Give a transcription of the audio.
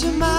to my